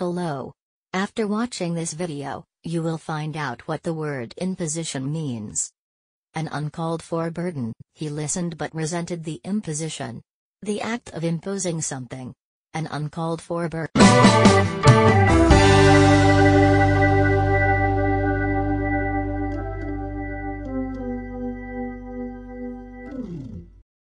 Hello. After watching this video, you will find out what the word imposition means. An uncalled for burden, he listened but resented the imposition. The act of imposing something. An uncalled for burden.